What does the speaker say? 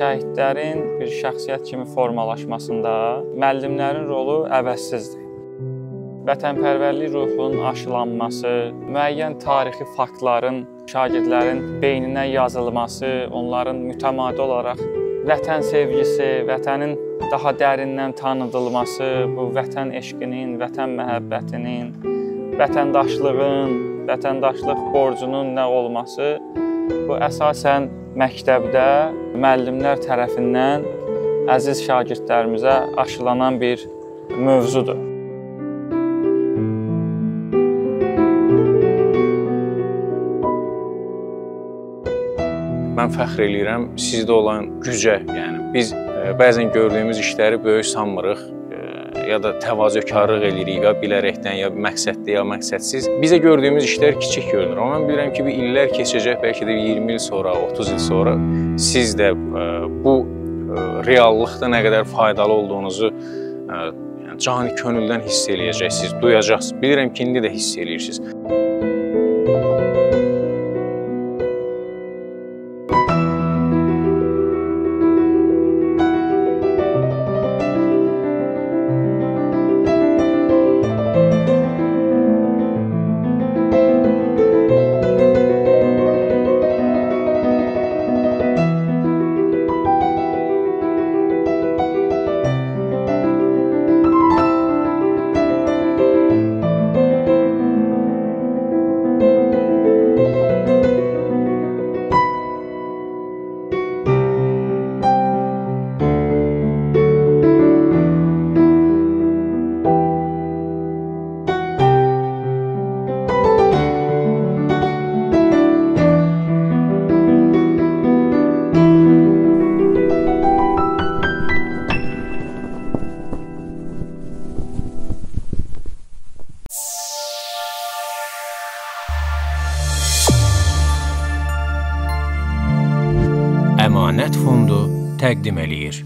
Şəhidlərin bir şəxsiyyət kimi formalaşmasında müəllimlərin rolu əvəzsizdir. Vətənpərvərlik ruhunun aşılanması, müəyyən tarixi faktların şagirdlərin beyninə yazılması, onların mütəmadi olaraq vətən sevgisi, vətənin daha dərindən tanıdılması, bu vətən eşqinin, vətən məhəbbətinin, vətəndaşlığın, vətəndaşlıq borcunun nə olması bu əsasən məktəbdə müəllimlər tərəfindən əziz şagirdlərimizə aşılanan bir mövzudur. Mən fəxr eləyirəm sizdə olan gücə, yəni biz e, bəzən gördüyümüz işləri böyük sanmırıq ya da təvazökarlıq eləyirik ya bilərəkdən, ya məqsədli, ya məqsədsiz. Bizə gördüyümüz işlər kiçik görünür. Amma mən bilirəm ki, bir illər keçəcək, bəlkə də 20 il sonra, 30 il sonra siz də e, bu e, reallıqda nə qədər faydalı olduğunuzu e, yəni cani könüldən hiss eləyəcəksiniz, duyacaqsınız. Bilirəm ki, indi də hiss eləyirsiniz. Əmanət fondu təqdim eləyir.